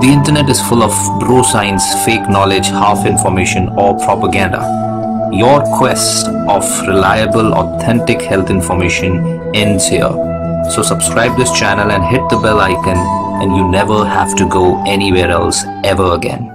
The internet is full of bro science, fake knowledge, half information, or propaganda. Your quest of reliable, authentic health information ends here. So, subscribe this channel and hit the bell icon, and you never have to go anywhere else ever again.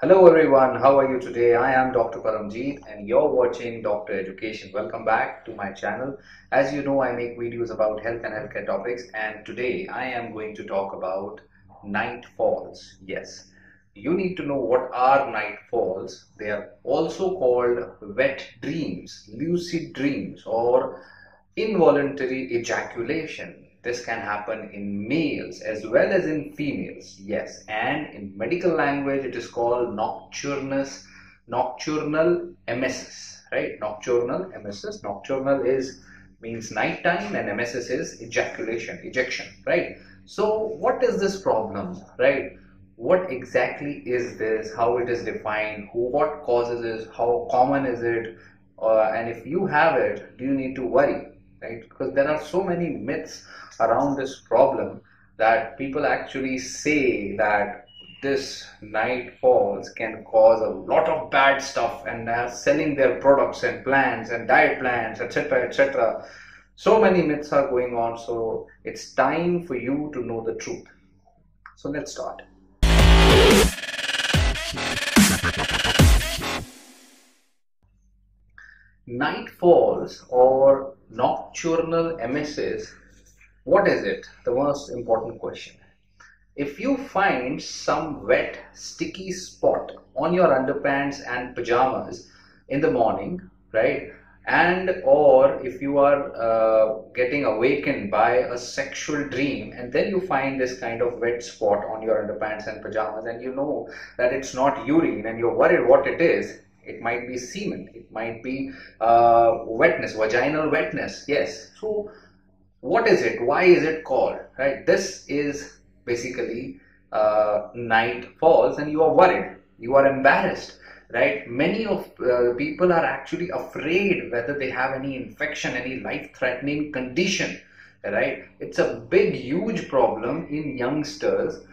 Hello everyone, how are you today? I am Dr. Paramjeet and you're watching Doctor Education. Welcome back to my channel. As you know, I make videos about health and healthcare topics and today I am going to talk about night falls. Yes, you need to know what are night falls. They are also called wet dreams, lucid dreams or involuntary ejaculation this can happen in males as well as in females. Yes, and in medical language it is called nocturnus, nocturnal emesis, right? Nocturnal emesis. Nocturnal is means nighttime and emesis is ejaculation, ejection, right? So what is this problem, right? What exactly is this? How it is defined? What causes it? How common is it? Uh, and if you have it, do you need to worry? right? Because there are so many myths around this problem that people actually say that this night falls can cause a lot of bad stuff and are selling their products and plans and diet plans etc etc so many myths are going on so it's time for you to know the truth. So let's start. Night falls or nocturnal emesis what is it? The most important question. If you find some wet sticky spot on your underpants and pajamas in the morning right and or if you are uh, getting awakened by a sexual dream and then you find this kind of wet spot on your underpants and pajamas and you know that it's not urine and you're worried what it is it might be semen it might be uh, wetness vaginal wetness. Yes. So what is it? Why is it called? Right? This is basically uh, night falls and you are worried. You are embarrassed right? Many of uh, people are actually afraid whether they have any infection any life threatening condition right? It's a big huge problem in youngsters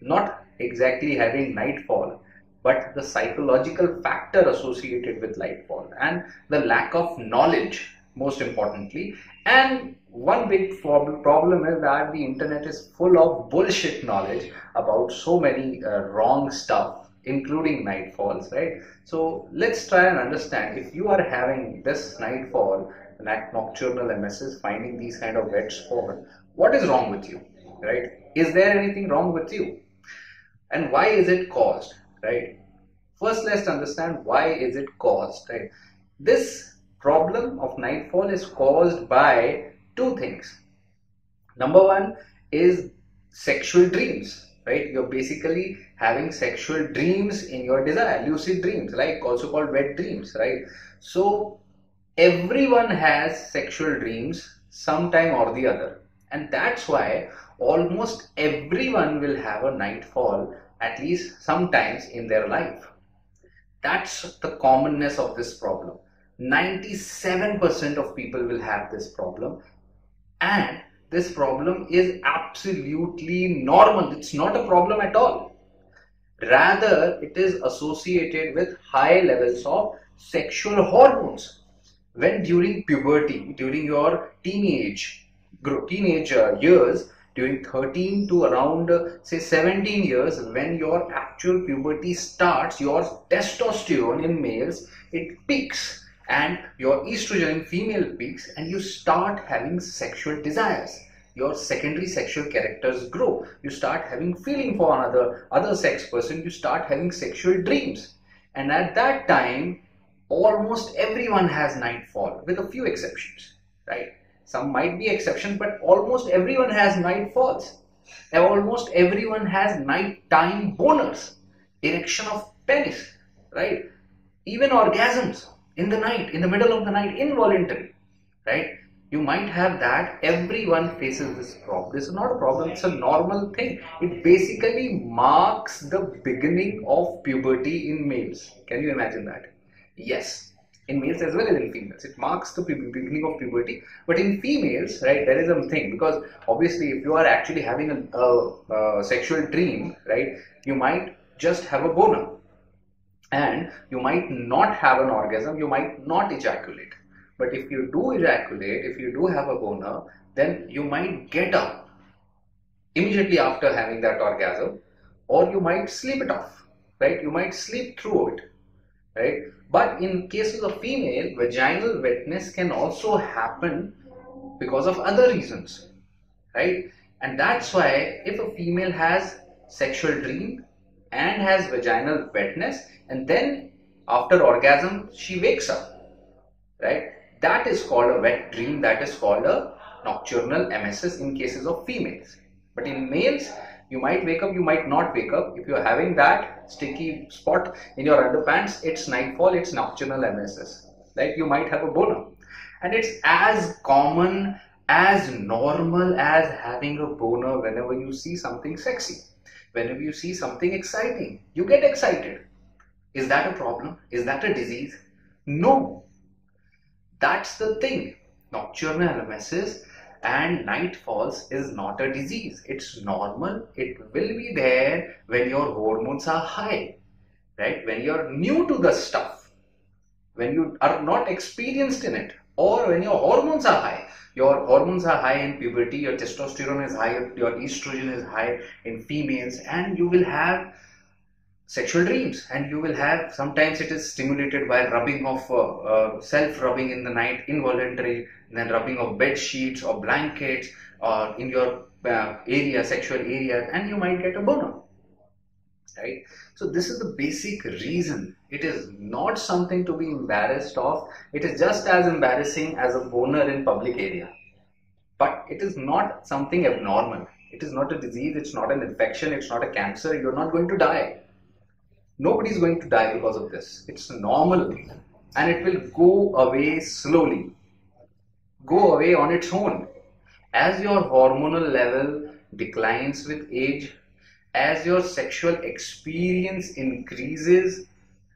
not exactly having nightfall but the psychological factor associated with nightfall and the lack of knowledge most importantly. And one big problem is that the internet is full of bullshit knowledge about so many uh, wrong stuff including nightfalls right so let's try and understand if you are having this nightfall nocturnal emesis, finding these kind of wet spot what is wrong with you right is there anything wrong with you and why is it caused right? First, let's understand why is it caused, right? This problem of nightfall is caused by two things. Number one is sexual dreams, right? You're basically having sexual dreams in your desire, lucid dreams, like also called wet dreams, right? So everyone has sexual dreams sometime or the other. And that's why almost everyone will have a nightfall at least sometimes in their life. That's the commonness of this problem. 97% of people will have this problem and this problem is absolutely normal. It's not a problem at all. Rather, it is associated with high levels of sexual hormones. When during puberty, during your teenage, teenage uh, years, during 13 to around uh, say 17 years when your actual puberty starts your testosterone in males it peaks and your estrogen in female peaks and you start having sexual desires your secondary sexual characters grow you start having feeling for another other sex person you start having sexual dreams and at that time almost everyone has nightfall with a few exceptions right some might be exceptions, but almost everyone has nightfalls. Almost everyone has nighttime boners, erection of penis, right? Even orgasms in the night, in the middle of the night, involuntary, right? You might have that. Everyone faces this problem. This is not a problem, it's a normal thing. It basically marks the beginning of puberty in males. Can you imagine that? Yes. in males as well as in females. It marks the beginning of puberty. But in females, right, there is a thing because obviously, if you are actually having a, a, a sexual dream, right, you might just have a boner, and you might not have an orgasm. You might not ejaculate. But if you do ejaculate, if you do have a boner, then you might get up immediately after having that orgasm, or you might sleep it off, right? You might sleep through it, right? But in cases of female, vaginal wetness can also happen because of other reasons, right? And that's why if a female has sexual dream and has vaginal wetness, and then after orgasm she wakes up, right? That is called a wet dream. That is called a nocturnal emesis in cases of females. But in males, you might wake up, you might not wake up. If you're having that sticky spot in your underpants, it's nightfall, it's nocturnal emesis. Like you might have a boner. And it's as common, as normal as having a boner whenever you see something sexy. Whenever you see something exciting, you get excited. Is that a problem? Is that a disease? No. That's the thing. Nocturnal emesis and night falls is not a disease. It's normal. It will be there when your hormones are high, right? When you're new to the stuff, when you are not experienced in it, or when your hormones are high. Your hormones are high in puberty, your testosterone is high, your estrogen is high in females, and you will have sexual dreams. And you will have sometimes it is stimulated by rubbing of uh, uh, self rubbing in the night involuntary then rubbing of bed sheets or blankets or in your uh, area sexual area and you might get a boner right? So this is the basic reason. It is not something to be embarrassed of. It is just as embarrassing as a boner in public area. But it is not something abnormal. It is not a disease. It's not an infection. It's not a cancer. You're not going to die Nobody is going to die because of this. It's normal and it will go away slowly. Go away on its own. As your hormonal level declines with age, as your sexual experience increases,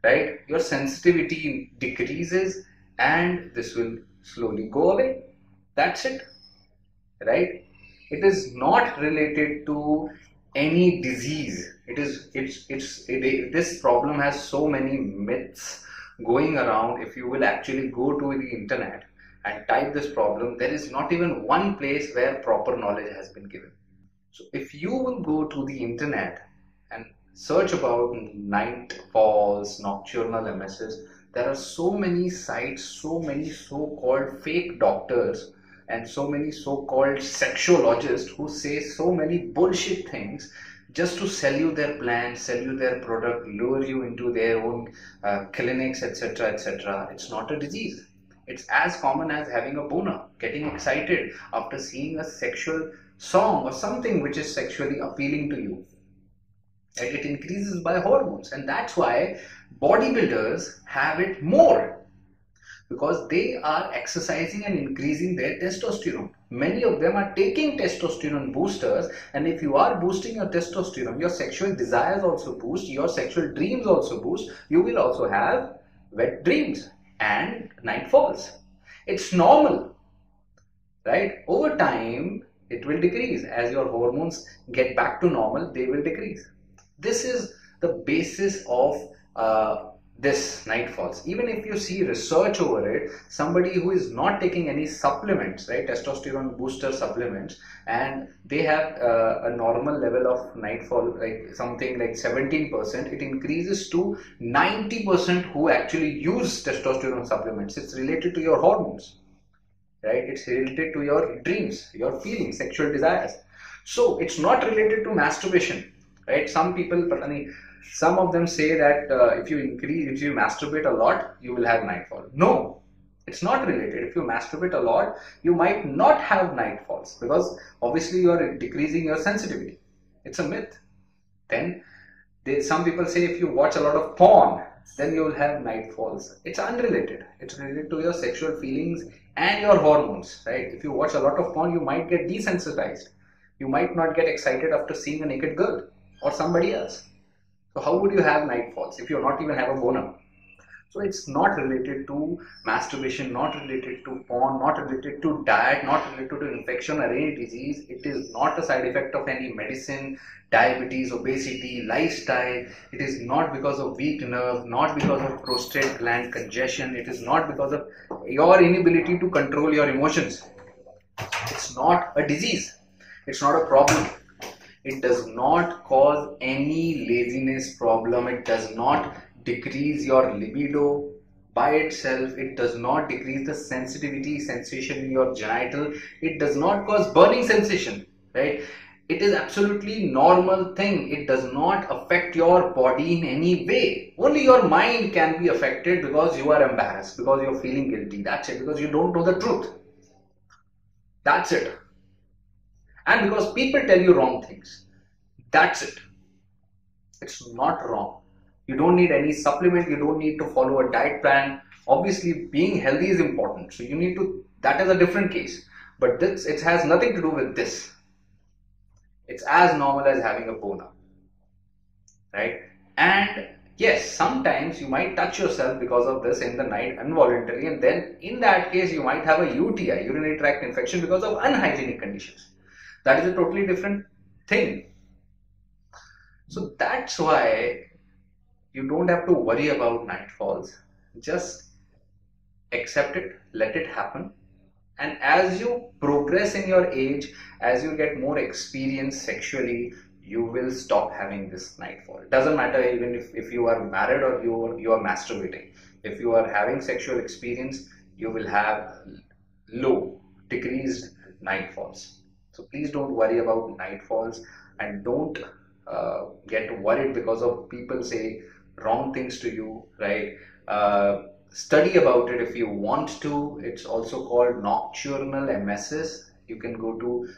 right, your sensitivity decreases and this will slowly go away. That's it, right? It is not related to any disease. It is it's it's it, this problem has so many myths going around. If you will actually go to the internet and type this problem there is not even one place where proper knowledge has been given. So if you will go to the internet and search about night falls nocturnal emesis there are so many sites so many so-called fake doctors and so many so-called sexologists who say so many bullshit things just to sell you their plan, sell you their product, lure you into their own uh, clinics, etc., etc. It's not a disease. It's as common as having a boner, getting excited after seeing a sexual song or something which is sexually appealing to you. And it increases by hormones, and that's why bodybuilders have it more because they are exercising and increasing their testosterone. Many of them are taking testosterone boosters, and if you are boosting your testosterone, your sexual desires also boost, your sexual dreams also boost, you will also have wet dreams and night falls. It's normal, right? Over time, it will decrease as your hormones get back to normal, they will decrease. This is the basis of uh, this night falls. Even if you see research over it, somebody who is not taking any supplements, right, testosterone booster supplements, and they have uh, a normal level of nightfall, like something like 17%, it increases to 90% who actually use testosterone supplements. It's related to your hormones, right? It's related to your dreams, your feelings, sexual desires. So it's not related to masturbation, right? Some people, some of them say that uh, if you increase, if you masturbate a lot, you will have nightfall. No, it's not related. If you masturbate a lot, you might not have nightfalls because obviously you are decreasing your sensitivity. It's a myth. Then they, some people say if you watch a lot of porn, then you will have nightfalls. It's unrelated. It's related to your sexual feelings and your hormones, right? If you watch a lot of porn, you might get desensitized. You might not get excited after seeing a naked girl or somebody else. So how would you have night falls if you're not even have a boner? So it's not related to masturbation, not related to porn, not related to diet, not related to infection or any disease. It is not a side effect of any medicine, diabetes, obesity, lifestyle. It is not because of weak nerve, not because of prostate gland congestion. It is not because of your inability to control your emotions. It's not a disease. It's not a problem. It does not cause any laziness problem. It does not decrease your libido by itself. It does not decrease the sensitivity sensation in your genital. It does not cause burning sensation, right? It is absolutely normal thing. It does not affect your body in any way. Only your mind can be affected because you are embarrassed, because you're feeling guilty. That's it, because you don't know the truth. That's it. And because people tell you wrong things. That's it. It's not wrong. You don't need any supplement, you don't need to follow a diet plan. Obviously, being healthy is important. So you need to that is a different case. But this it has nothing to do with this. It's as normal as having a boner. Right? And yes, sometimes you might touch yourself because of this in the night involuntarily, and then in that case, you might have a UTI, urinary tract infection, because of unhygienic conditions. That is a totally different thing. So that's why you don't have to worry about nightfalls. Just accept it, let it happen. And as you progress in your age, as you get more experience sexually, you will stop having this nightfall. It doesn't matter even if, if you are married or you are, you are masturbating. If you are having sexual experience, you will have low, decreased nightfalls. So please don't worry about nightfalls and don't uh, get worried because of people say wrong things to you, right? Uh, study about it if you want to. It's also called nocturnal emesis. You can go to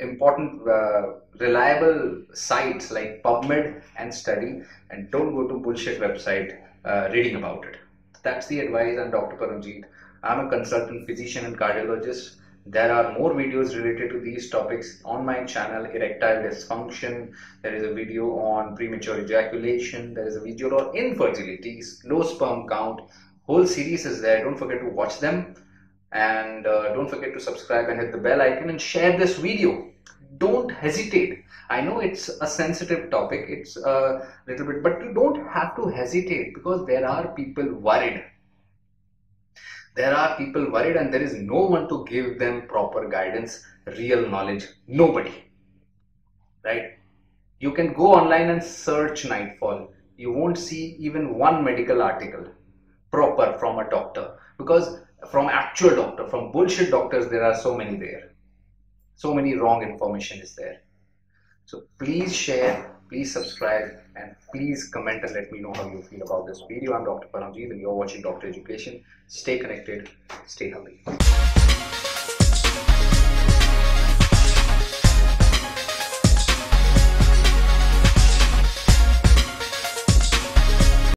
important uh, reliable sites like PubMed and study and don't go to bullshit website uh, reading about it. That's the advice. I'm Dr. Paramjeet. I'm a consultant physician and cardiologist. There are more videos related to these topics on my channel, erectile dysfunction. There is a video on premature ejaculation. There is a video on infertility, low sperm count. Whole series is there. Don't forget to watch them. And uh, don't forget to subscribe and hit the bell icon and share this video. Don't hesitate. I know it's a sensitive topic. It's a little bit, but you don't have to hesitate because there are people worried there are people worried and there is no one to give them proper guidance, real knowledge. Nobody. Right? You can go online and search nightfall. You won't see even one medical article proper from a doctor because from actual doctor, from bullshit doctors, there are so many there. So many wrong information is there. So please share, please subscribe and please comment and let me know how you feel about this video. I'm Dr. Paramjeet and you're watching Doctor Education. Stay connected, stay healthy.